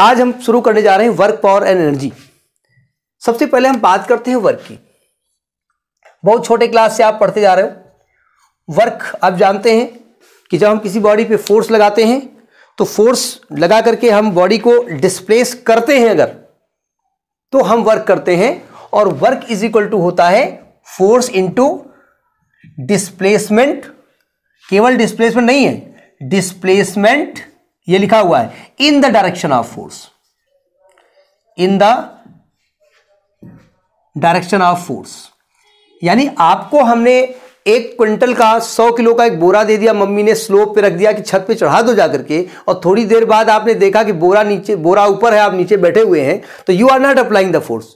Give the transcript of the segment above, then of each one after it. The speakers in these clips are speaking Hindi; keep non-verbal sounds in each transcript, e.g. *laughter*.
आज हम शुरू करने जा रहे हैं वर्क पावर एंड एनर्जी सबसे पहले हम बात करते हैं वर्क की। बहुत छोटे क्लास से आप पढ़ते जा रहे हो। वर्क आप जानते हैं कि जब हम किसी बॉडी पे फोर्स लगाते हैं तो फोर्स लगा करके हम बॉडी को डिस्प्लेस करते हैं अगर तो हम वर्क करते हैं और वर्क इज़ इक्वल टू होता है फोर्स इंटू डिस्प्लेसमेंट केवल डिस्प्लेसमेंट नहीं है डिस्प्लेसमेंट ये लिखा हुआ है in the direction of force in the direction of force यानी आपको हमने एक क्विंटल का सौ किलो का एक बोरा दे दिया, मम्मी ने स्लोप पे रख दिया कि छत पे चढ़ा दो जाकर के, और थोड़ी देर बाद आपने देखा कि बोरा नीचे, बोरा ऊपर है, आप नीचे बैठे हुए हैं तो you are not applying the force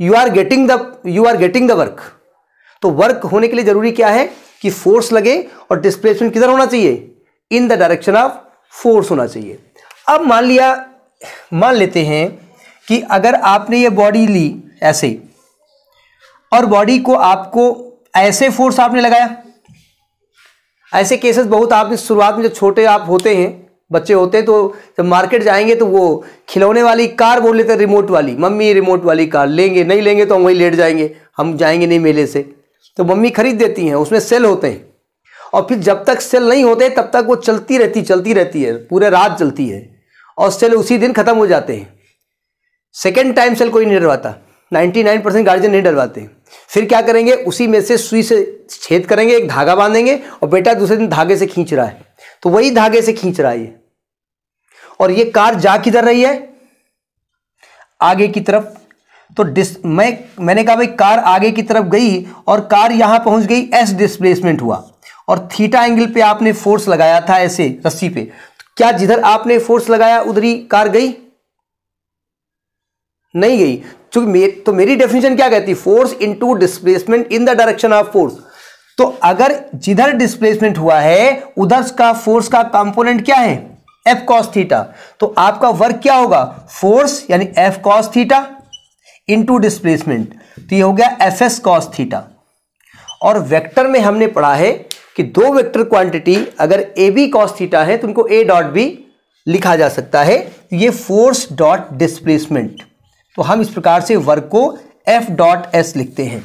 you are getting the you are getting the work तो वर्क होने के लिए ज़रूरी क्या है? कि फोर्स लगे और डिस्प्लेसमेंट किधर होना चाहिए? In the direction of force होना चाहिए। अब मान लिया, मान लेते हैं कि अगर आपने ये बॉडी ली ऐसे, और बॉडी को आपको ऐसे फोर्स आपने लगाया, ऐसे केसेस बहुत आपने शुरुआत में जब छोटे आप होते हैं, बच्चे होते हैं तो जब मार्केट जाएँगे तो वो खिलौने वाली कार बोल लेते हैं, रिमोट वाली। मम्मी रिमोट वाली कार, लेंगे, नहीं लेंगे तो हम वहीं लेट जाएँगे, हम जाएँगे नहीं मेले से। तो मम्मी खरीद देती हैं, उसमें सेल होते हैं। और फिर जब तक सेल नहीं होते, तब तक वो चलती रहती चलती रहती है। पूरे रात चलती है। और सेल उसी दिन खत्म हो जाते हैं। सेकेंड टाइम सेल कोई नहीं डरवाता 99 परसेंट गार्जियन नहीं डरवाते फिर क्या करेंगे? उसी में से सुई से छेद करेंगे, एक धागा बांधेंगे और बेटा दूसरे दिन धागे से खींच रहा है। तो वही धागे से खींच रहा है ये। और ये कार जा किधर रही है? आगे की तरफ़। तो डिस, मैं, मैंने कहा भाई, कार आगे की तरफ़ गई और कार यहाँ पहुँच गई एस डिस्प्लेसमेंट हुआ। और थीटा एंगल पे आपने फोर्स लगाया था ऐसे रस्सी पे। क्या जिधर आपने फोर्स लगाया उधर ही कार गई? नहीं गई। चूँकि मे, तो मेरी डेफिनेशन क्या कहती? Force into displacement in the direction of force तो अगर जिधर डिस्प्लेसमेंट हुआ है उधर का फोर्स का कंपोनेंट क्या है? एफ़ कॉस थीटा तो आपका वर्क क्या होगा? फोर्स यानी F cos theta into displacement तो ये हो गया एफ़ एस कॉस थीटा और वेक्टर में हमने पढ़ा है कि दो वेक्टर क्वांटिटी अगर ए बी कॉस थीटा है तो उनको ए डॉट बी लिखा जा सकता है। ये फोर्स डॉट डिस्प्लेसमेंट। तो हम इस प्रकार से वर्क को एफ़ डॉट एस लिखते हैं।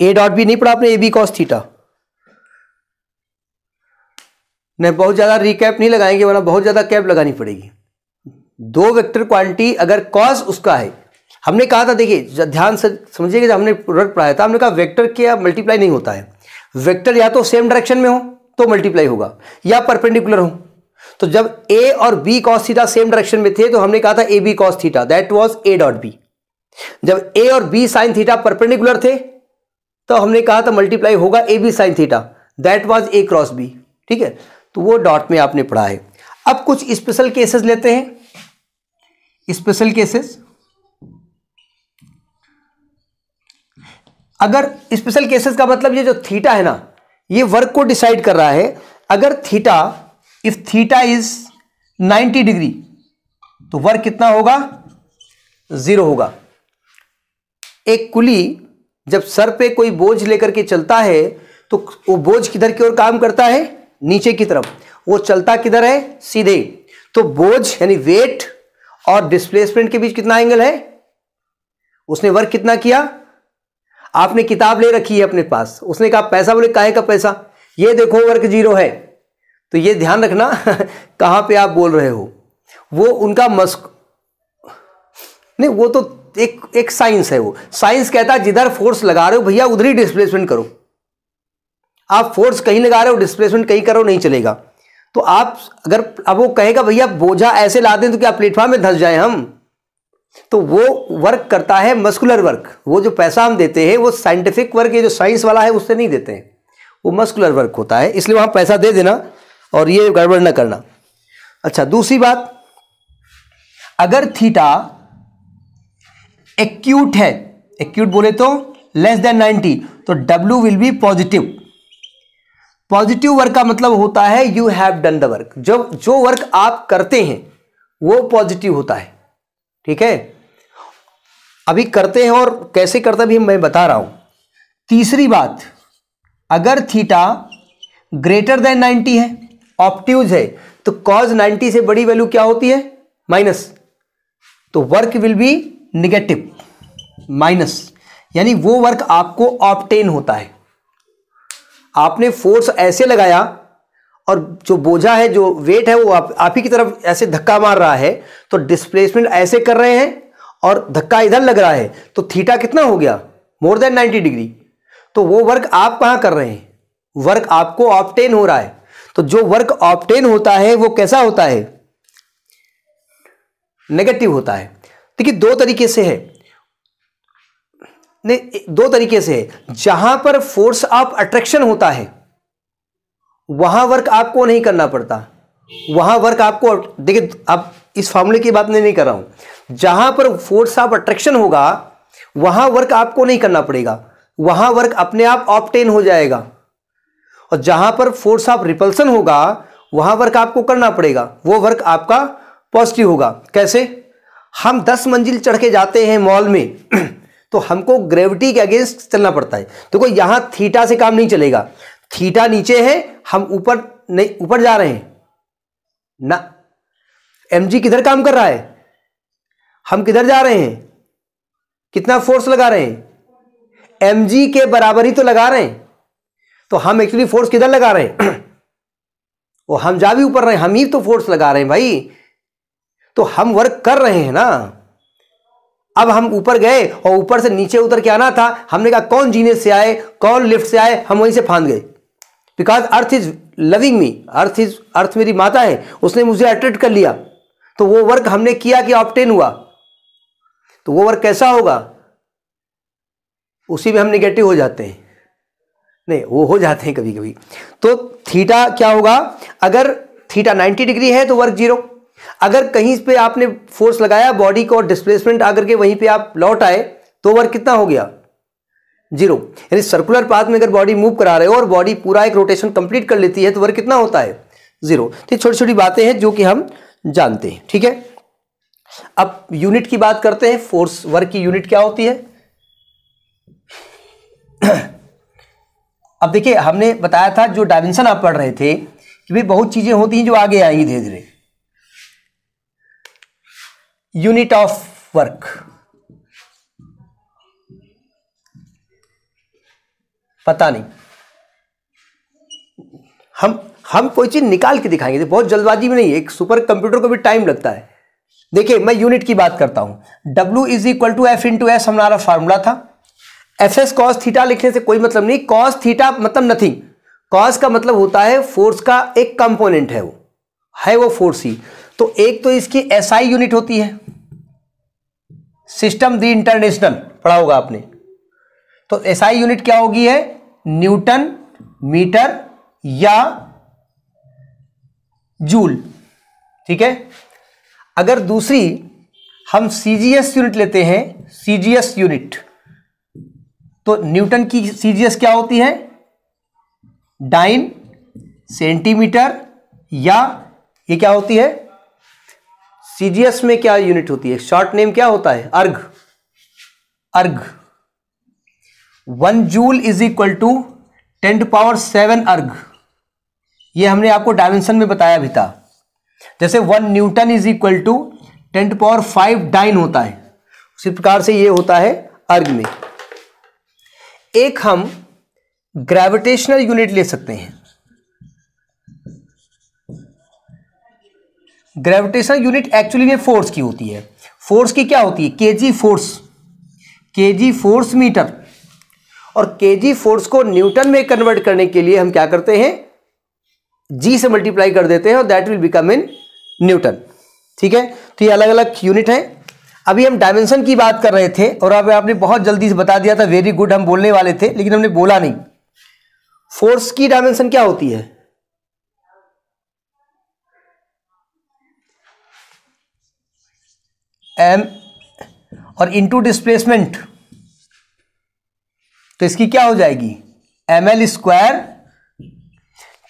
ए डॉट बी नहीं पढ़ा आपने, ए बी कॉस थीटा। नहीं, बहुत ज़्यादा रिकैप नहीं लगाएँगे, वरना बहुत ज़्यादा कैप लगानी पड़ेगी। दो वेक्टर क्वांटिटी अगर कॉस उसका है हमने कहा था, देखिए ध्यान से समझिए जब हमने प्रोडक्ट पढ़ाया था, हमने कहा वेक्टर क्या मल्टीप्लाई नहीं होता है। वेक्टर या तो सेम डायरेक्शन में हो तो मल्टीप्लाई होगा, या परपेंडिकुलर हो। तो जब ए और B cos theta same direction में थे तो हमने कहा था A B cos theta that was A dot B जब ए और बी साइन थीटा परपेंडिकुलर थे तो हमने कहा था मल्टीप्लाई होगा A B sine theta that was A cross B ठीक है? तो वो डॉट में आपने पढ़ा है। अब कुछ स्पेशल केसेस लेते हैं। स्पेशल केसेस अगर स्पेशल केसेस का मतलब ये जो थीटा है ना, ये वर्क को डिसाइड कर रहा है, अगर theta if theta is 90 degree तो वर्क कितना होगा? ज़ीरो होगा। एक कुली जब सर पे कोई बोझ लेकर के चलता है तो वो बोझ किधर की ओर काम करता है? नीचे की तरफ़। वो चलता किधर है? सीधे। तो बोझ यानी वेट और डिस्प्लेसमेंट के बीच कितना एंगल है? उसने वर्क कितना किया? आपने किताब ले रखी है अपने पास। उसने कहा, पैसा? बोले, काहे का पैसा? ये देखो, वर्क ज़ीरो है। तो ये ध्यान रखना, *laughs* कहाँ पे आप बोल रहे हो। वो उनका मस्क, नहीं, वो तो एक एक साइंस है वो। साइंस कहता है, जिधर फोर्स लगा रहे हो भैया, उधर ही डिस्प्लेसमेंट करो। आप फोर्स कहीं लगा रहे हो, डिस्प्लेसमेंट कहीं करो, नहीं चलेगा। तो आप, अगर, अब वो कहेगा, भैया, बोझा ऐसे ला दें तो क्या प्लेटफॉर्म में धंस जाए हम? तो वो वर्क करता है मस्कुलर वर्क वो जो पैसा हम देते हैं, वो साइंटिफिक वर्क ये जो साइंस वाला है, उससे नहीं देते हैं। वो मस्कुलर वर्क होता है, इसलिए वहाँ पैसा दे देना और ये गड़बड़ ना करना। अच्छा दूसरी बात, अगर थीटा एक्यूट है एक्यूट बोले तो लेस देन 90 तो W will be positive positive work का मतलब होता है you have done the work जो जो वर्क आप करते हैं, वो पॉजिटिव होता है। ठीक है? अभी करते हैं और कैसे करते भी मैं बता रहा हूँ। तीसरी बात, अगर थीटा ग्रेटर देन 90 है ऑप्ट्यूज है तो कॉज 90 से बड़ी वैल्यू क्या होती है? माइनस। तो work will be negative, minus. यानी वो वर्क आपको ऑप्टेन होता है। आपने फोर्स ऐसे लगाया और जो बोझा है जो वेट है वो आप, आप ही की तरफ़ ऐसे धक्का मार रहा है तो डिस्प्लेसमेंट ऐसे कर रहे हैं और धक्का इधर लग रहा है तो थीटा कितना हो गया? मोर देन 90 डिग्री तो वो वर्क आप कहाँ कर रहे हैं? वर्क आपको ऑप्टेन हो रहा है। तो जो वर्क ऑप्टेन होता है वो कैसा होता है? नेगेटिव होता है। देखिए दो तरीके से है। नहीं दो तरीके से है। जहाँ पर फोर्स ऑफ़ अट्रैक्शन होता है वहाँ वर्क आपको नहीं करना पड़ता। वहाँ वर्क आपको देखिए अब इस फॉर्मूले की बात नहीं, नहीं कर रहा हूँ। जहाँ पर फोर्स ऑफ़ अट्रैक्शन होगा वहाँ वर्क आपको नहीं करना पड़ेगा। वहाँ वर्क अपने आप ऑप्टेन हो जाएगा। और जहाँ पर फोर्स ऑफ़ रिपल्सन होगा वहाँ वर्क आपको करना पड़ेगा। वो वर्क आपका पॉजिटिव होगा। कैसे? हम 10 मंजिल चढ़ के जाते हैं मॉल में *clears throat* तो हमको ग्रेविटी के अगेंस्ट चलना पड़ता है। देखो तो यहाँ थीटा से काम नहीं चलेगा। थीटा नीचे है, हम ऊपर नहीं, ऊपर जा रहे हैं। ना। एम किधर काम कर रहा है? हम किधर जा रहे हैं? कितना फोर्स लगा रहे हैं? एमजी के बराबर ही तो लगा रहे हैं। तो हम एक्चुअली फोर्स किधर लगा रहे हैं? *clears throat* वो हम जा भी ऊपर रहे हम ही तो फोर्स लगा रहे हैं भाई। तो हम वर्क कर रहे हैं ना। अब हम ऊपर गए और ऊपर से नीचे उतर के आना था। हमने कहा, कौन जीने से आए? कौन लिफ्ट से आए? हम वहीं से फांद गए। Because earth is loving me earth is earth मेरी माता है। उसने मुझे अट्रैक्ट कर लिया। तो वो वर्क हमने किया कि ऑप्टेन हुआ। तो वो वर्क कैसा होगा? उसी में हम निगेटिव हो जाते हैं। नहीं, वो हो जाते हैं कभी कभी तो थीटा क्या होगा? अगर थीटा 90 डिग्री है तो वर्क ज़ीरो अगर कहीं पे आपने फोर्स लगाया बॉडी को और डिस्प्लेसमेंट आकर के वहीं पे आप लौट आए तो वर्क कितना हो गया? ज़ीरो। यानी सर्कुलर पाथ में अगर बॉडी मूव करा रहे हो और बॉडी पूरा एक रोटेशन कंप्लीट कर लेती है तो वर्क कितना होता है? ज़ीरो। तो छोटी छोटी बातें हैं जो कि हम जानते हैं, ठीक है? अब यूनिट की बात करते हैं फोर्स वर्क की यूनिट क्या होती है? अब देखिए, हमने बताया था जो डायमेंशन आप पढ़ रहे थे कि भाई बहुत चीज़ें होती हैं जो आगे आएँगी धीरे धीरे यूनिट ऑफ़ वर्क पता नहीं। हम हम कोई चीज़ निकाल के दिखाएँगे। बहुत जल्दबाजी में नहीं एक सुपर कंप्यूटर को भी टाइम लगता है। देखिए, मैं यूनिट की बात करता हूँ। W is equal to F into S हमारा फार्मूला था। एफ़ एस कॉस थीटा लिखने से कोई मतलब नहीं। कॉस थीटा मतलब नथिंग कॉस का मतलब होता है फोर्स का एक कंपोनेंट है वो। है वो फोर्स ही। तो एक तो इसकी एसआई यूनिट होती है। सिस्टम दी इंटरनेशनल पढ़ा होगा आपने। तो एसआई यूनिट क्या होगी है? न्यूटन मीटर या जूल। ठीक है? अगर दूसरी हम सीजीएस यूनिट लेते हैं सीजीएस यूनिट तो न्यूटन की सीजीएस क्या होती है? डाइन, सेंटीमीटर या ये क्या होती है? सीजीएस में क्या यूनिट होती है? शॉर्ट नेम क्या होता है? Erg. Erg. One joule is equal to ten to power seven erg ये हमने आपको डायमेंशन में बताया भी था। जैसे one newton is equal to ten to power five dyne होता है। उसी प्रकार से ये होता है अर्घ में। एक हम ग्रेविटेशनल यूनिट ले सकते हैं। ग्रेविटेशनल यूनिट एक्चुअली में फोर्स की होती है। फोर्स की क्या होती है? KG force. KG force meter. और केजी फोर्स को न्यूटन में कन्वर्ट करने के लिए हम क्या करते हैं? जी से मल्टीप्लाई कर देते हैं और that will become in newton ठीक है? तो ये अलग अलग यूनिट है। अभी हम डायमेंशन की बात कर रहे थे और अब आपने बहुत जल्दी से बता दिया था वेरी गुड हम बोलने वाले थे, लेकिन हमने बोला नहीं। फोर्स की डायमेंशन क्या होती है? एम और इनटू डिस्प्लेसमेंट तो इसकी क्या हो जाएगी? M L square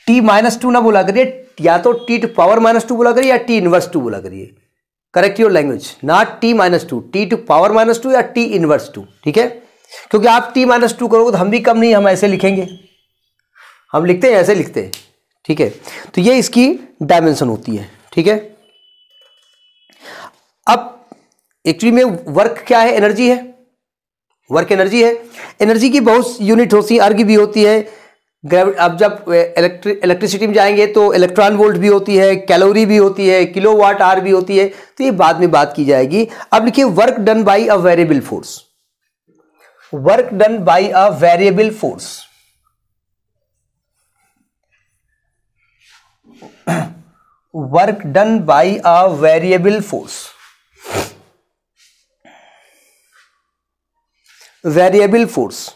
T minus two ना बोला करिए, या तो T two power minus two बोला करिए या टी इनवर्स टू बोला करिए। Correct your language not T minus two T two power minus two या टी इनवर्स टू ठीक है? क्योंकि आप टी माइनस टू करोगे तो हम भी कम नहीं, हम ऐसे लिखेंगे। हम लिखते हैं, ऐसे लिखते हैं, ठीक है? तो ये इसकी डायमेंशन होती है, ठीक है? अब एक्चुअली में वर्क क्या है? एनर्जी है। वर्क एनर्जी है। एनर्जी की बहुत यूनिट होती है अर्ग भी होती है। अब जब इलेक्ट्रिसिटी में जाएँगे तो इलेक्ट्रॉन वोल्ट भी होती है कैलोरी भी होती है किलो वाट आर भी होती है तो ये बाद में बात की जाएगी। अब लिखिए work done by a variable force work done by a variable force work done by a variable force variable force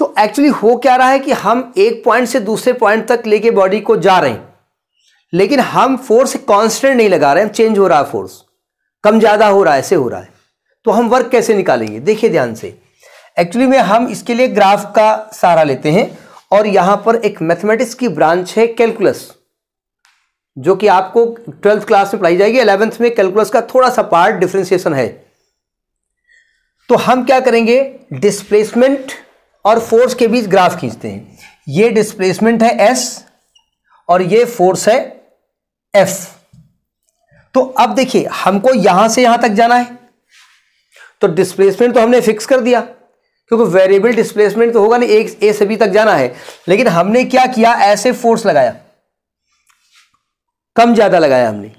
तो एक्चुअली हो क्या रहा है कि हम एक पॉइंट से दूसरे पॉइंट तक लेके बॉडी को जा रहे हैं, लेकिन हम फोर्स कांस्टेंट नहीं लगा रहे हैं चेंज हो रहा है फोर्स कम ज़्यादा हो रहा है, ऐसे हो रहा है। तो हम वर्क कैसे निकालेंगे? देखिए ध्यान से। एक्चुअली में हम इसके लिए ग्राफ का सहारा लेते हैं, और यहाँ पर एक मैथमेटिक्स की ब्रांच है कैलकुलस जो कि आपको ट्वेल्थ क्लास में पढ़ाई जाएगी। इलेवेंथ में कैलकुलस का थोड़ा सा पार्ट डिफ्रेंसिएशन है। तो हम क्या करेंगे? डिस्प्लेसमेंट और फोर्स के बीच ग्राफ खींचते हैं। ये डिस्प्लेसमेंट है एस और ये फोर्स है एफ़ तो अब देखिए, हमको यहाँ से यहाँ तक जाना है। तो डिस्प्लेसमेंट तो हमने फिक्स कर दिया, क्योंकि वेरिएबल डिस्प्लेसमेंट तो होगा नहीं, एक ए से बी तक जाना है। लेकिन हमने क्या किया? ऐसे फोर्स लगाया। कम ज़्यादा लगाया हमने।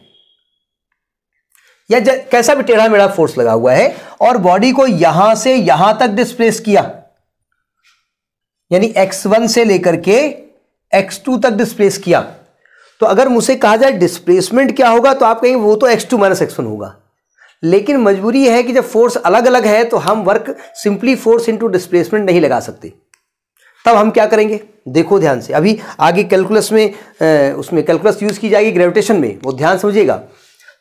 या कैसा भी टेढ़ा मेढ़ा फोर्स लगा हुआ है, और बॉडी को यहाँ से यहाँ तक डिस्प्लेस किया। यानी x1 से लेकर के x2 तक डिस्प्लेस किया। तो अगर मुझसे कहा जाए डिस्प्लेसमेंट क्या होगा तो आप कहेंगे वो तो X two minus X one होगा। लेकिन मजबूरी है कि जब फोर्स अलग अलग है तो हम work simply force into displacement नहीं लगा सकते। तब हम क्या करेंगे? देखो ध्यान से। अभी आगे कैलकुलस में उसमें कैलकुलस यूज़ की जाएगी ग्रेविटेशन में वो ध्यान समझिएगा।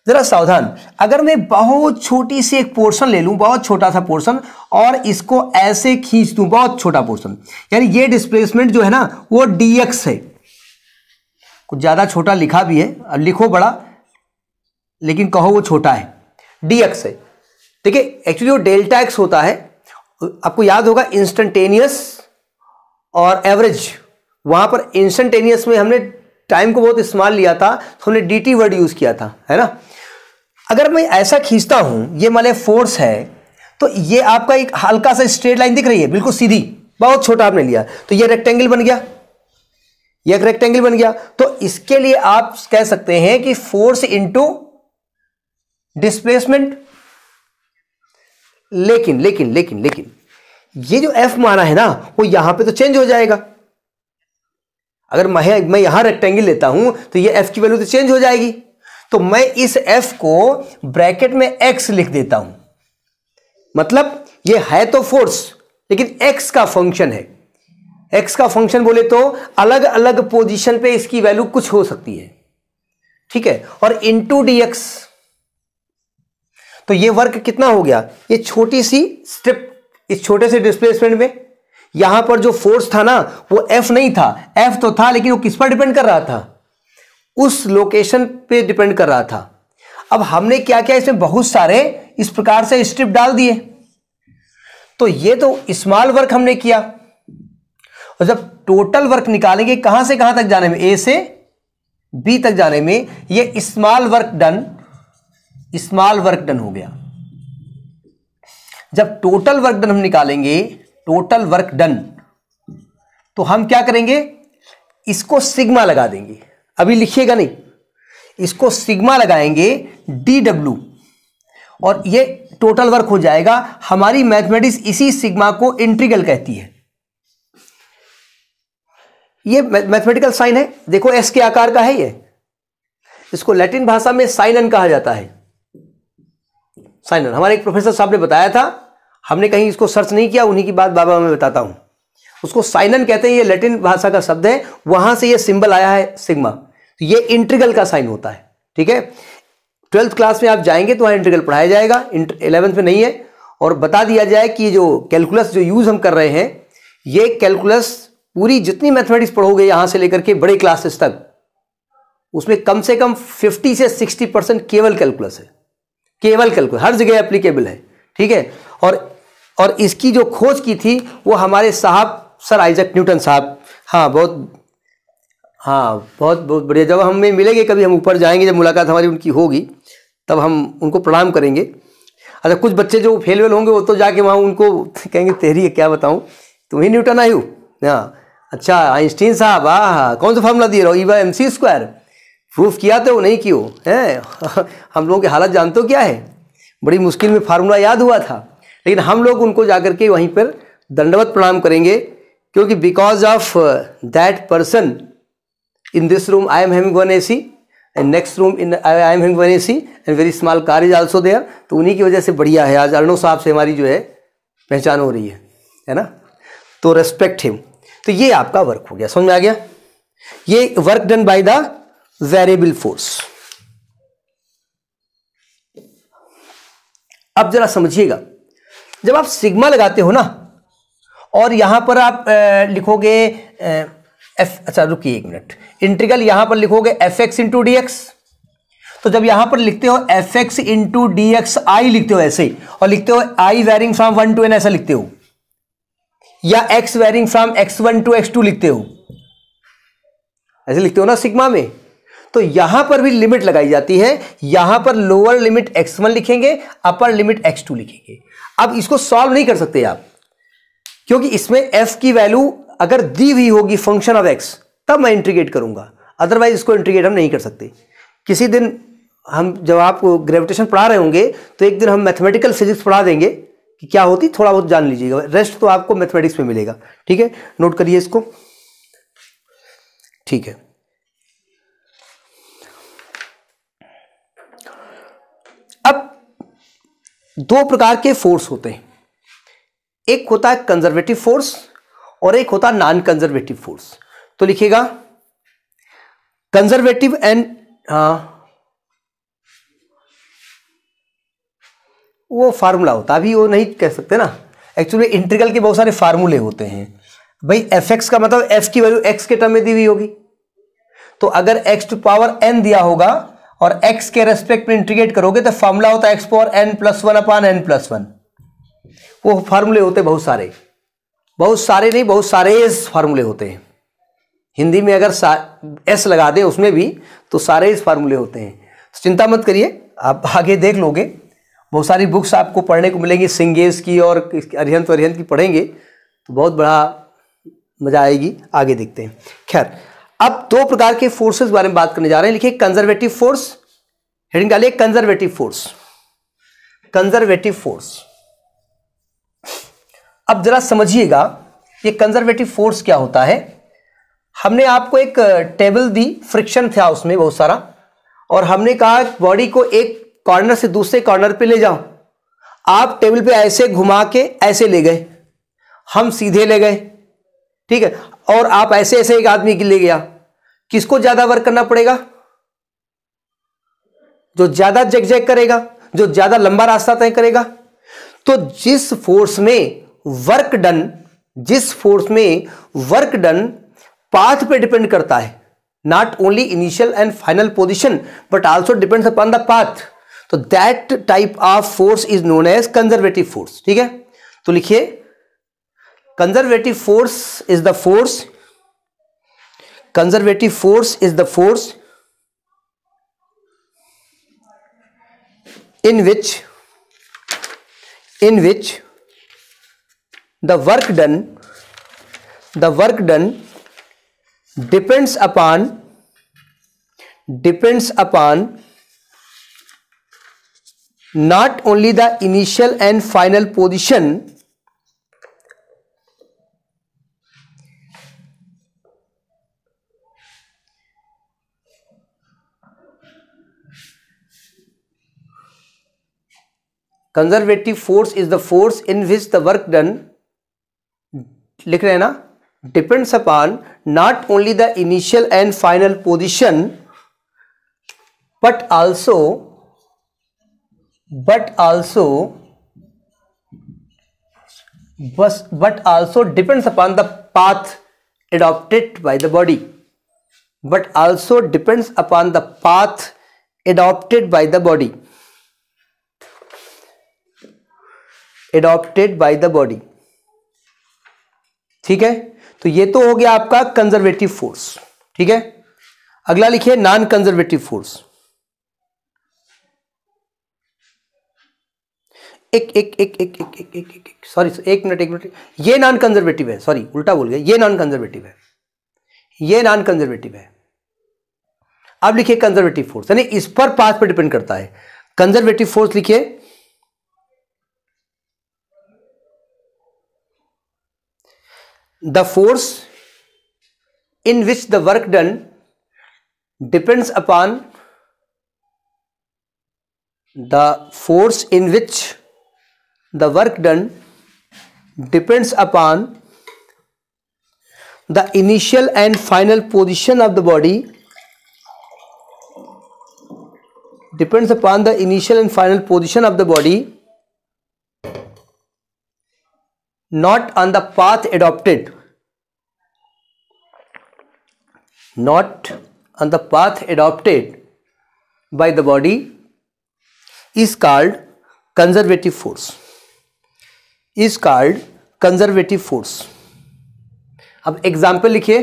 जरा सावधान। अगर मैं बहुत छोटी सी एक पोर्शन ले लूँ, बहुत छोटा सा पोर्शन, और इसको ऐसे खींच दूँ, बहुत छोटा पोर्शन। यानी ये डिस्प्लेसमेंट जो है ना, वो dx है। कुछ ज़्यादा छोटा लिखा भी है अब लिखो बड़ा, लेकिन कहो वो छोटा है। Dx है। ठीक है एक्चुअली वो डेल्टा एक्स होता है। आपको याद होगा इंस्टेंटेनियस और एवरेज वहाँ पर इंस्टेंटेनियस में हमने टाइम को बहुत इस्तेमाल लिया था तो हमने डी टी वर्ड यूज़ किया था, है ना? अगर मैं ऐसा खींचता हूँ, ये मान फोर्स है तो ये आपका एक हल्का सा स्ट्रेट लाइन दिख रही है, बिल्कुल सीधी, बहुत छोटा आपने लिया तो ये रेक्टेंगल बन गया। ये एक रेक्टेंगल बन गया तो इसके लिए आप कह सकते हैं कि फोर्स इंटू डिस्प्लेसमेंट लेकिन लेकिन लेकिन लेकिन, ये जो एफ़ माना है ना, वो यहाँ पे तो चेंज हो जाएगा। अगर मैं मैं यहाँ रेक्टेंगल लेता हूँ तो ये एफ़ की वैल्यू तो चेंज हो जाएगी। तो मैं इस एफ़ को ब्रैकेट में एक्स लिख देता हूँ। मतलब ये है तो फोर्स लेकिन एक्स का फ़ंक्शन है। एक्स का फ़ंक्शन बोले तो अलग अलग पोजीशन पे इसकी वैल्यू कुछ हो सकती है। ठीक है? और इंटू डी एक्स तो ये वर्क कितना हो गया? ये छोटी सी स्ट्रिप इस छोटे से डिस्प्लेसमेंट में। यहाँ पर जो फोर्स था ना, वो एफ़ नहीं था। एफ़ तो था, लेकिन वो किस पर डिपेंड कर रहा था? उस लोकेशन पे डिपेंड कर रहा था। अब हमने क्या किया इसमें बहुत सारे इस प्रकार से स्ट्रिप डाल दिए। तो ये तो स्मॉल वर्क हमने किया। और जब टोटल वर्क निकालेंगे, कहाँ से कहाँ तक जाने में? ए से बी तक जाने में ये small work done small work done हो गया। जब टोटल वर्क डन हम निकालेंगे टोटल वर्क डन। तो हम क्या करेंगे? इसको सिग्मा लगा देंगे। अभी लिखिएगा नहीं। इसको सिग्मा लगाएँगे डी डब्ल्यू। और ये टोटल वर्क हो जाएगा। हमारी मैथमेटिक्स इसी सिग्मा को इंट्रीगल कहती है। ये मैथमेटिकल साइन है। देखो, एस के आकार का है ये। इसको लैटिन भाषा में साइनन कहा जाता है। साइनन। हमारे एक प्रोफेसर साहब ने बताया था हमने कहीं इसको सर्च नहीं किया, उन्हीं की बात बाबा मैं बताता हूँ। उसको साइनन कहते हैं, ये लैटिन भाषा का शब्द है, वहाँ से ये सिंबल आया है सिग्मा। तो ये इंट्रीगल का साइन होता है, ठीक है? ट्वेल्थ क्लास में आप जाएँगे तो वहाँ इंट्रीगल पढ़ाया जाएगा इलेवेंथ में नहीं है। और बता दिया जाए कि जो कैलकुलस जो यूज़ हम कर रहे हैं, ये कैलकुलस पूरी जितनी मैथमेटिक्स पढ़ोगे यहाँ से लेकर के बड़े क्लासेस तक, उसमें कम से कम 50 से 60 परसेंट केवल कैलकुलस है। केवल कैलकुलस, हर जगह एप्लीकेबल है, ठीक है? और और इसकी जो खोज की थी, वो हमारे साहब, सर आइजक न्यूटन साहब। हाँ बहुत हाँ बहुत बहुत बढ़िया। जब हमें मिलेंगे कभी, हम ऊपर जाएँगे, जब मुलाकात हमारी उनकी होगी, तब हम उनको प्रणाम करेंगे। अच्छा कुछ बच्चे जो फेल वेल होंगे, वो तो जाके वहाँ उनको *laughs* कहेंगे, तेरी है क्या बताऊँ? तुम ही न्यूटन आई हो। हाँ अच्छा आइंस्टीन साहब हाँ कौन सा फार्मूला दिए रहो? E by M C square proof किया तो नहीं क्यों? है? *laughs* हम लोगों की हालत जानते हो क्या है? बड़ी मुश्किल में फार्मूला याद हुआ था। लेकिन हम लोग उनको जाकर के वहीं पर दंडवत प्रणाम करेंगे, क्योंकि because of that person in this room I am having one A C and next room in I am having one A C and very small car is also there तो उन्हीं की वजह से बढ़िया है। आज अर्णव साहब से हमारी जो है, पहचान हो रही है है ना? तो रेस्पेक्ट हिम तो ये आपका वर्क हो गया। समझ में आ गया? ये work done by the variable force अब जरा समझिएगा। जब आप सिग्मा लगाते हो ना, और यहाँ पर आप लिखोगे एफ़ अच्छा रुकिए एक मिनट। इंट्रीगल यहाँ पर लिखोगे F X into D X तो जब यहाँ पर लिखते हो F X into D X I लिखते हो ऐसे और लिखते हो I varying from one to N ऐसा लिखते हो, या X varying from X one to X two लिखते हो, ऐसे लिखते हो ना सिग्मा में। तो यहाँ पर भी लिमिट लगाई जाती है। यहाँ पर लोअर लिमिट एक्स वन लिखेंगे अपर लिमिट एक्स टू लिखेंगे। अब इसको सॉल्व नहीं कर सकते आप, क्योंकि इसमें एफ़ की वैल्यू अगर दी हुई होगी फ़ंक्शन ऑफ़ एक्स तब मैं इंट्रीगेट करूँगा। अदरवाइज़ इसको इंट्रीगेट हम नहीं कर सकते। किसी दिन हम जब आप ग्रेविटेशन पढ़ा रहे होंगे तो एक दिन हम मैथमेटिकल फिजिक्स पढ़ा देंगे कि क्या होती, थोड़ा बहुत जान लीजिएगा। रेस्ट तो आपको मैथमेटिक्स में मिलेगा। ठीक है? नोट करिए इसको। ठीक है। दो प्रकार के फोर्स होते हैं। एक होता है कंजर्वेटिव फोर्स और एक होता है नॉन कंजर्वेटिव फोर्स तो लिखिएगा कंजर्वेटिव एंड वो फार्मूला होता है। अभी वो नहीं कह सकते ना। एक्चुअली इंटीग्रल के बहुत सारे फार्मूले होते हैं। भाई एफ़ एक्स का मतलब एफ़ की वैल्यू एक्स के टर्म में दी हुई होगी। तो अगर एक्स टू पावर एन दिया होगा और एक्स के रेस्पेक्ट में इंटीग्रेट करोगे तो फार्मूला होता है X power N plus one upon N plus one वो फार्मूले होते बहुत सारे। बहुत सारे नहीं, बहुत सारे फार्मूले होते हैं। हिंदी में अगर एस लगा दें उसमें भी तो सारे फार्मूले होते हैं। चिंता मत करिए, आप आगे देख लोगे। बहुत सारी बुक्स आपको पढ़ने को मिलेंगी सिंगेज की और अरिहंत वरिहंत की पढ़ेंगे तो बहुत बड़ा मज़ा आएगी। आगे देखते हैं। खैर अब दो प्रकार के फोर्सेस बारे में बात करने जा रहे हैं। लिखिए कंजर्वेटिव फोर्स हेडिंग डालिए कंजर्वेटिव फोर्स कंजर्वेटिव फोर्स अब जरा समझिएगा, ये कंजर्वेटिव फोर्स क्या होता है? हमने आपको एक टेबल दी फ्रिक्शन था उसमें बहुत सारा, और हमने कहा बॉडी को एक कॉर्नर से दूसरे कॉर्नर पे ले जाओ। आप टेबल पे ऐसे घुमा के ऐसे ले गए। हम सीधे ले गए। ठीक है? और आप ऐसे ऐसे एक आदमी के ले गया, किसको ज़्यादा वर्क करना पड़ेगा? जो ज़्यादा जग जग करेगा, जो ज़्यादा लंबा रास्ता तय करेगा। तो जिस फोर्स में वर्क डन जिस फोर्स में वर्क डन पाथ पे डिपेंड करता है। Not only initial and final position but also depends upon the path तो that type of force is known as conservative force ठीक है? तो लिखिए conservative force is the force. Conservative force is the force in which in which the work done the work done depends upon depends upon not only the initial and final position conservative force is the force in which the work done लिख रहे हैं ना? Depends upon not only the initial and final position but also but also बस but also depends upon the path adopted by the body but also depends upon the path adopted by the body adopted by the body ठीक है? तो ये तो हो गया आपका कंजर्वेटिव फोर्स ठीक है? अगला लिखिए नॉन कंजर्वेटिव फोर्स एक एक एक एक एक एक एक एक सॉरी एक मिनट एक मिनट ये नॉन कंजर्वेटिव है. सॉरी उल्टा बोल गया. ये नॉन कंजर्वेटिव है. ये नॉन कंजर्वेटिव है. अब लिखिए कंजर्वेटिव फोर्स यानी इस पर पाथ पर डिपेंड करता है. कंजर्वेटिव फोर्स लिखिए. the force in which the work done depends upon the force in which the work done depends upon the initial and final position of the body depends upon the initial and final position of the body not on the path adopted not on the path adopted by the body is called conservative force is called conservative force अब एग्ज़ाम्पल लिखिए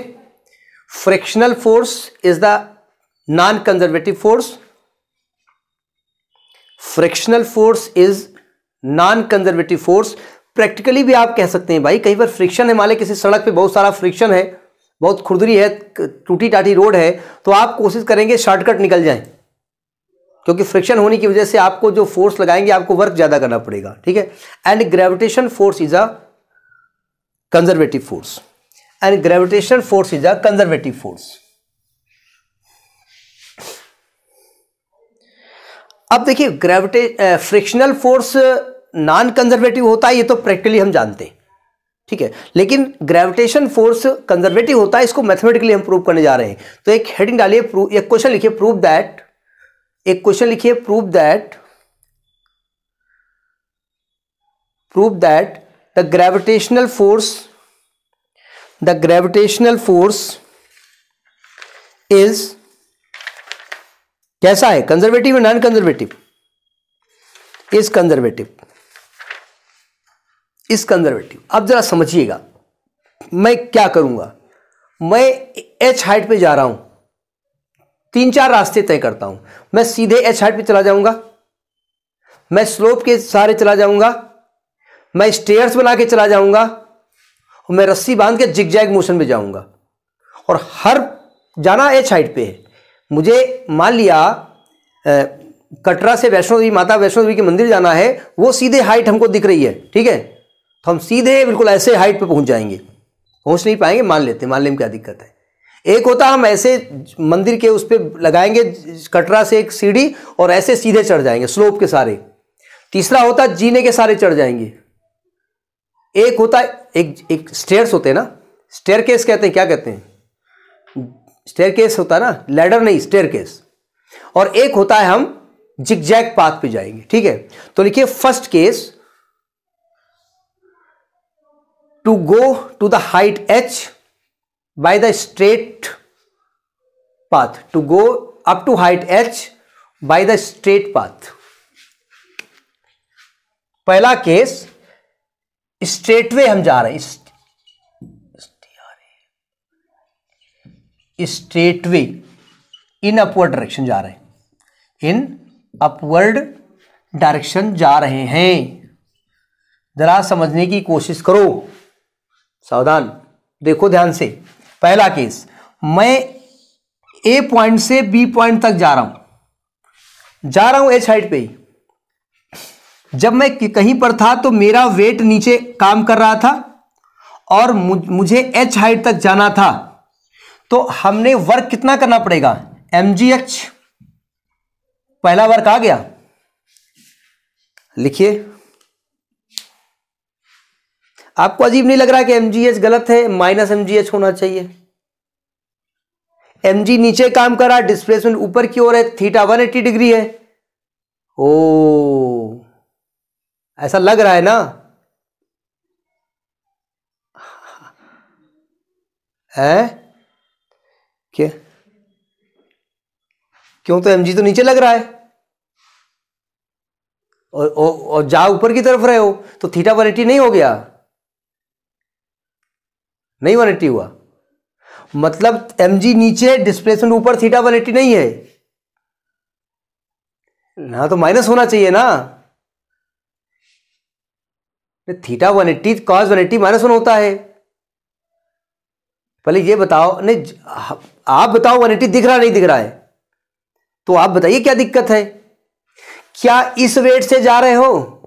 frictional force is the non conservative force frictional force is non conservative force practically भी आप कह सकते हैं भाई, कई बार फ्रिक्शन है मान किसी सड़क पे बहुत सारा फ्रिक्शन है, बहुत खुरदरी है टूटी टाटी रोड है तो आप कोशिश करेंगे शॉर्टकट निकल जाएँ। क्योंकि फ्रिक्शन होने की वजह से आपको जो फोर्स लगाएँगे, आपको वर्क ज़्यादा करना पड़ेगा, ठीक है? And gravitation force is a conservative force and gravitation force is a conservative force अब देखिए ग्रेविटे फ्रिक्शनल फोर्स नॉन कंजर्वेटिव होता है, ये तो प्रैक्टिकली हम जानते हैं। ठीक है? लेकिन ग्रेविटेशन फोर्स कंजर्वेटिव होता है, इसको मैथमेटिकली हम प्रूव करने जा रहे हैं। तो एक हेडिंग डालिए एक क्वेश्चन लिखिए प्रूव दैट एक क्वेश्चन लिखिए prove that prove that the gravitational force the gravitational force is कैसा है? कंजर्वेटिव या non conservative is conservative is conservative अब जरा समझिएगा, मैं क्या करूँगा? मैं एच हाइट पे जा रहा हूँ। तीन चार रास्ते तय करता हूँ। मैं सीधे एच हाइट पे चला जाऊँगा। मैं स्लोप के सहारे चला जाऊँगा। मैं स्टेयर्स बना के चला जाऊँगा। और मैं रस्सी बाँध के जिगजैग मोशन में जाऊँगा। और हर जाना एच हाइट पे है। मुझे मान लिया कटरा से वैष्णो देवी, माता वैष्णो देवी के मंदिर जाना है, वो सीधे हाइट हमको दिख रही है, ठीक है? तो हम सीधे बिल्कुल ऐसे हाइट पे पहुँच जाएँगे। पहुँच नहीं पाएँगे, मान लेते मान लेने में क्या दिक्कत है। एक होता हम ऐसे मंदिर के उस पर लगाएँगे, कटरा से एक सीढ़ी और ऐसे सीधे चढ़ जाएँगे स्लोप के सारे। तीसरा होता जीने के सारे चढ़ जाएँगे। एक होता एक एक स्टेयर्स होते हैं ना स्टेयर केस कहते हैं, क्या कहते हैं? स्टेयर केस होता है ना लैडर नहीं स्टेयर केस और एक होता है हम जिगजैग पाथ पे जाएँगे, ठीक है? तो लिखिए first case to go to the height H by the straight path. To go up to height h by the straight path. पहला केस स्ट्रेट वे हम जा रहे हैं। Straight way in upward direction जा रहे हैं। इन अपवर्ड डायरेक्शन जा रहे हैं। जरा समझने की कोशिश करो। सावधान, देखो ध्यान से। पहला केस, मैं ए पॉइंट से बी पॉइंट तक जा रहा हूँ। जा रहा हूँ एच हाइट पे। जब मैं कहीं पर था तो मेरा वेट नीचे काम कर रहा था और मुझे एच हाइट तक जाना था। तो हमने वर्क कितना करना पड़ेगा? एम जी एच पहला वर्क आ गया। लिखिए। आपको अजीब नहीं लग रहा कि एमजीएच गलत है? माइनस एमजीएच होना चाहिए। एमजी नीचे काम कर रहा डिस्प्लेसमेंट ऊपर की ओर है थीटा वन एट्टी डिग्री है। ओ ऐसा लग रहा है ना? है? क्या? क्यों तो एमजी तो नीचे लग रहा है? और, और, और जा ऊपर की तरफ़ रहे हो तो थीटा वन नहीं हो गया? नहीं 180 हुआ। मतलब एम जी नीचे डिस्प्लेसमेंट ऊपर थीटा 180 नहीं है। ना तो माइनस होना चाहिए ना। थीटा 180 कॉस 180 माइनस वन होता है। पहले ये बताओ, नहीं, आप बताओ 180 दिख रहा नहीं दिख रहा है? तो आप बताइए क्या दिक्कत है? क्या इस रेट से जा रहे हो?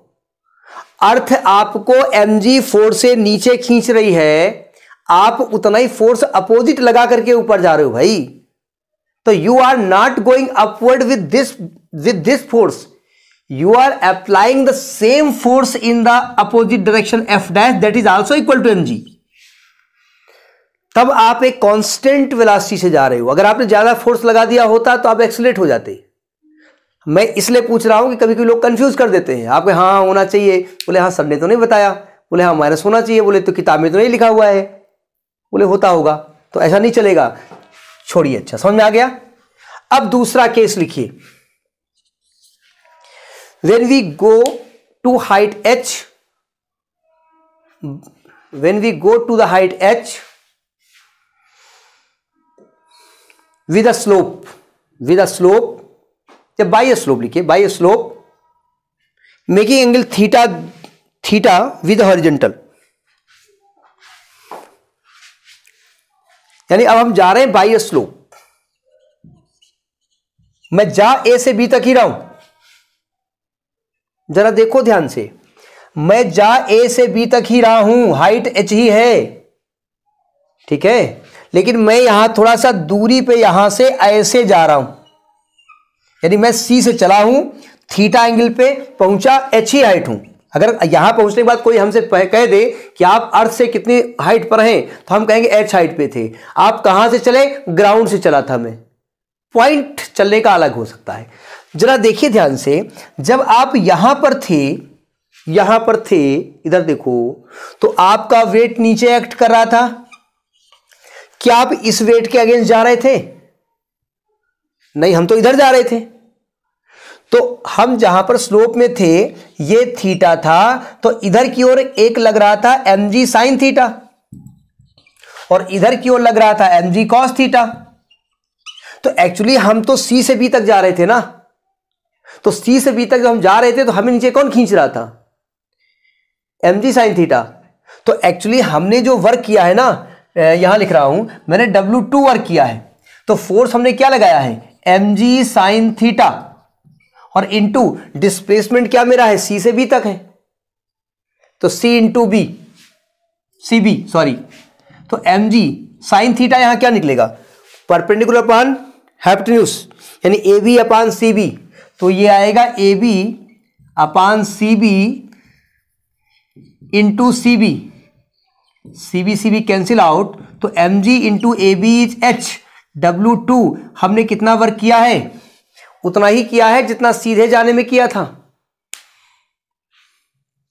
अर्थ आपको एम जी फोर्स से नीचे खींच रही है आप उतना ही फोर्स अपोजिट लगा करके ऊपर जा रहे हो भाई। तो you are not going upward with this with this force you are applying the same force in the opposite direction F dash that is also equal to M G तब आप एक कांस्टेंट वेलोसिटी से जा रहे हो। अगर आपने ज़्यादा फोर्स लगा दिया होता तो आप एक्सलेट हो जाते। मैं इसलिए पूछ रहा हूँ कि कभी कभी लोग कंफ्यूज कर देते हैं। आपके हाँ, हाँ होना चाहिए। बोले हाँ सर ने तो नहीं बताया। बोले हाँ माइनस होना चाहिए। बोले तो किताब में तो नहीं लिखा हुआ है। बोले, होता होगा तो ऐसा नहीं चलेगा। छोड़िए अच्छा समझ में आ गया? अब दूसरा केस लिखिए। When we go to height H when we go to the height H with a slope with a slope जब बाई स्लोप लिखिए by a slope making angle theta theta with horizontal यानी अब हम जा रहे हैं बाई स्लोप मैं जा ए से बी तक ही रहा हूँ। जरा देखो ध्यान से। मैं जा ए से बी तक ही रहा हूँ। हाइट एच ही है। ठीक है? लेकिन मैं यहाँ थोड़ा सा दूरी पे यहाँ से ऐसे जा रहा हूँ। यानी मैं सी से चला हूँ थीटा एंगल पे पहुँचा एच ही हाइट हूँ। अगर यहाँ पहुँचने के बाद कोई हमसे कह दे कि आप अर्थ से कितनी हाइट पर हैं तो हम कहेंगे एच हाइट पे थे। आप कहाँ से चले? ग्राउंड से चला था मैं। पॉइंट चलने का अलग हो सकता है। जरा देखिए ध्यान से, जब आप यहाँ पर थे, यहाँ पर थे, इधर देखो तो आपका वेट नीचे एक्ट कर रहा था। क्या आप इस वेट के अगेंस्ट जा रहे थे? नहीं, हम तो इधर जा रहे थे। तो हम जहाँ पर स्लोप में थे, ये थीटा था तो इधर की ओर एक लग रहा था एम जी साइन थीटा और इधर की ओर लग रहा था एम जी कॉस थीटा तो एक्चुअली हम तो सी से बी तक जा रहे थे ना? तो सी से बी तक जब हम जा रहे थे तो हमें नीचे कौन खींच रहा था? एम जी साइन थीटा तो एक्चुअली हमने जो वर्क किया है ना यहाँ लिख रहा हूँ, मैंने डब्ल्यू टू वर्क किया है। तो फोर्स हमने क्या लगाया है? एम जी साइन थीटा और इंटू डिस्प्लेसमेंट क्या मेरा है? सी से बी तक है। तो C into B C B sorry तो एम जी साइन थीटा यहाँ क्या निकलेगा? परपेंडिकुलर अपान हैप्टन्यूस यानी A B upon C B तो ये आएगा A B upon C B into C B C B C B cancel out तो M G into A B is H W two हमने कितना वर्क किया है? उतना ही किया है जितना सीधे जाने में किया था।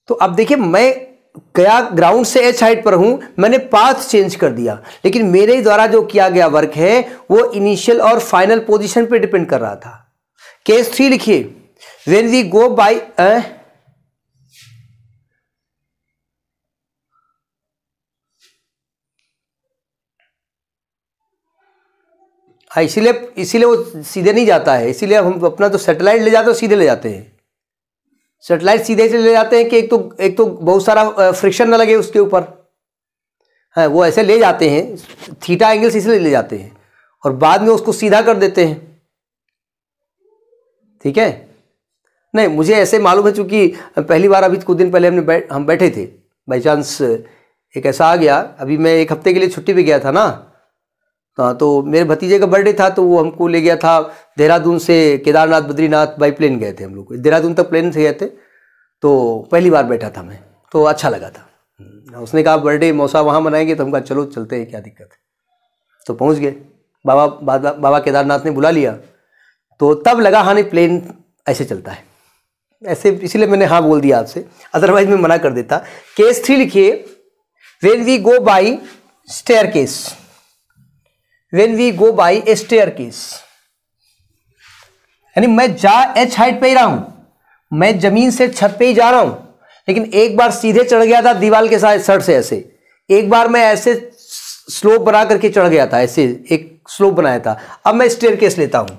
तो अब देखिए, मैं गया ग्राउंड से एच हाइट पर हूँ, मैंने पाथ चेंज कर दिया। लेकिन मेरे द्वारा जो किया गया वर्क है, वो इनिशियल और फाइनल पोजिशन पर डिपेंड कर रहा था। केस थ्री लिखिए। वेन वी गो बाई हाँ इसीलिए इसीलिए वो सीधे नहीं जाता है। इसीलिए हम अपना तो सेटेलाइट ले जाते हैं, सीधे ले जाते हैं। सेटेलाइट सीधे से ले जाते हैं कि एक तो एक तो बहुत सारा फ्रिक्शन ना लगे उसके ऊपर। हाँ वो ऐसे ले जाते हैं थीटा एंगल्स इसलिए ले जाते हैं। और बाद में उसको सीधा कर देते हैं। ठीक है? नहीं, मुझे ऐसे मालूम है चूँकि पहली बार अभी कुछ दिन पहले हमने बैठ हम बैठे थे। बाई चांस एक ऐसा आ गया। अभी मैं एक हफ़्ते के लिए छुट्टी पे गया था ना। हाँ तो मेरे भतीजे का बर्थडे था तो वो हमको ले गया था देहरादून से केदारनाथ बद्रीनाथ बाई प्लेन गए थे हम लोग। देहरादून तक प्लेन से गए थे तो पहली बार बैठा था मैं तो अच्छा लगा था। हम्म, उसने कहा बर्थडे मौसा वहाँ मनाएँगे तो हम कहा चलो चलते हैं क्या दिक्कत है? तो पहुँच गए। बाबा बाबा केदारनाथ ने बुला लिया तो तब लगा हाँ नहीं प्लेन ऐसे चलता है। ऐसे इसीलिए मैंने हाँ बोल दिया आपसे अदरवाइज़ मैं मना कर देता। केस थ्री लिखिए when we go by staircase when we go by a staircase यानी मैं जा एच हाइट पे ही रहा हूँ। मैं ज़मीन से छत पे ही जा रहा हूँ। लेकिन एक बार सीधे चढ़ गया था दीवार के साथ सर से ऐसे। एक बार मैं ऐसे स्लोप बना करके चढ़ गया था, ऐसे एक स्लोप बनाया था। अब मैं स्टेयर केस लेता हूँ।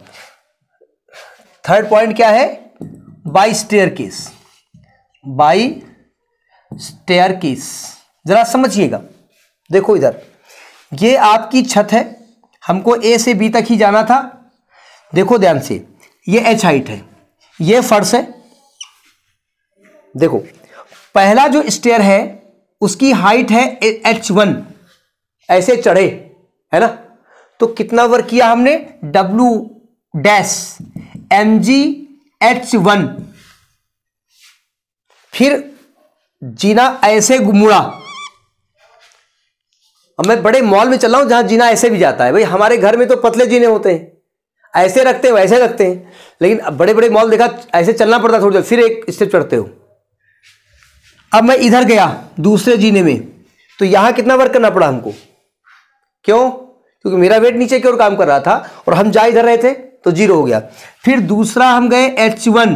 थर्ड पॉइंट क्या है? By staircase by staircase जरा समझिएगा। देखो इधर। ये आपकी छत है। हमको ए से बी तक ही जाना था। देखो ध्यान से, ये एच हाइट है, ये फर्श है। देखो, पहला जो स्टेयर है, उसकी हाइट है एच वन ऐसे चढ़े, है ना? तो कितना वर्क किया हमने? W dash M G H one फिर जीना ऐसे मुड़ा अब मैं बड़े मॉल में चल रहा हूँ जहाँ जीना ऐसे भी जाता है। भाई, हमारे घर में तो पतले जीने होते हैं। ऐसे रखते हैं, वैसे रखते हैं। लेकिन बड़े बड़े मॉल देखा, ऐसे चलना पड़ता थोड़ी देर। फिर एक स्टेप चढ़ते हो। अब मैं इधर गया, दूसरे जीने में। तो यहाँ कितना वर्क करना पड़ा हमको? क्यों? क्योंकि मेरा वेट नीचे की ओर काम कर रहा था और हम जा इधर रहे थे तो ज़ीरो हो गया। फिर दूसरा हम गए एच वन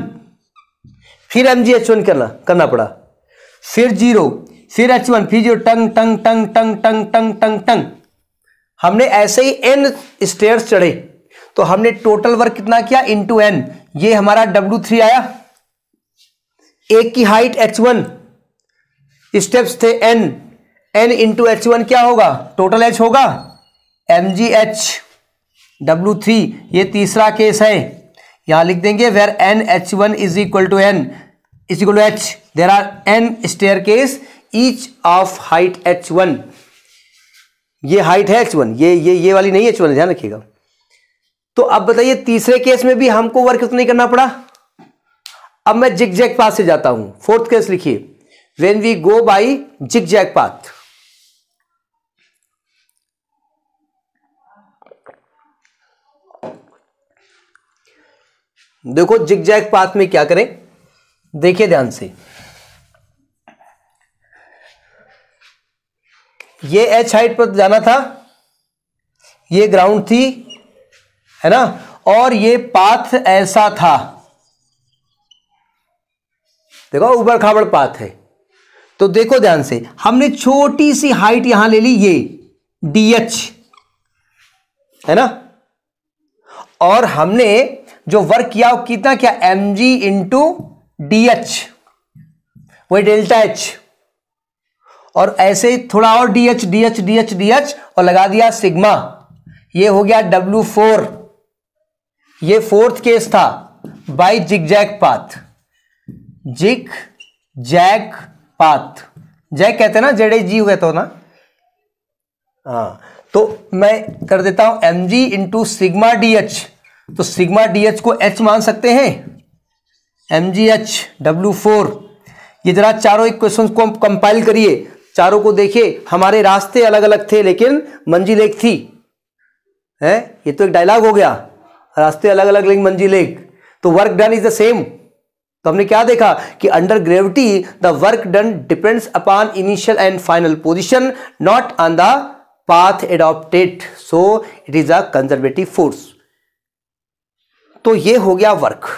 फिर एम जी एच वन करना करना पड़ा। फिर ज़ीरो फिर एच वन फिर ज़ीरो टंग टंग टंग टंग टंग टंग टंग टंग। हमने ऐसे ही एन स्टेयर्स चढ़े। तो हमने टोटल वर्क कितना किया? इंटू एन ये हमारा डब्ल्यू थ्री आया। एक की हाइट एच वन स्टेप्स थे N N into H one क्या होगा? टोटल एच होगा। M G H W three ये तीसरा केस है। यहाँ लिख देंगे where N H one is equal to N is equal to H there are N staircase each of height H one ये हाइट है एच वन ये ये ये वाली नहीं एच वन ध्यान रखिएगा। तो अब बताइए, तीसरे केस में भी हमको वर्क उतना नहीं करना पड़ा? अब मैं जिग जैक पाथ से जाता हूँ। फोर्थ केस लिखिए। When we go by zig zag path देखो जिग जैक पाथ में क्या करें? देखिए ध्यान से। ये एच हाइट पर जाना था। ये ग्राउंड थी, है ना? और ये पाथ ऐसा था। देखो, ऊपर खाबड़ पाथ है। तो देखो ध्यान से, हमने छोटी सी हाइट यहाँ ले ली, ये डी एच है ना? और हमने जो वर्क किया, वो कितना क्या? M G into D H वही डेल्टा एच और ऐसे ही थोड़ा और D H D H D H D H और लगा दिया सिग्मा। ये हो गया डब्ल्यू फोर ये फोर्थ केस था by zigzag path zigzag path jack कहते हैं ना जेडे जी कहते हो ना? हाँ। तो मैं कर देता हूँ M G into sigma D H तो सिग्मा डी एच को एच मान सकते हैं? M G H W four ये जरा चारों इक्वेशंस को कंपाइल करिए। चारों को देखिए, हमारे रास्ते अलग अलग थे, लेकिन मंजिल एक थी। है? ये तो एक डायलॉग हो गया। रास्ते अलग अलग लेकिन मंजिल एक तो work done is the same तो हमने क्या देखा कि under gravity the work done depends upon initial and final position not on the path adopted so it is a conservative force तो ये हो गया वर्क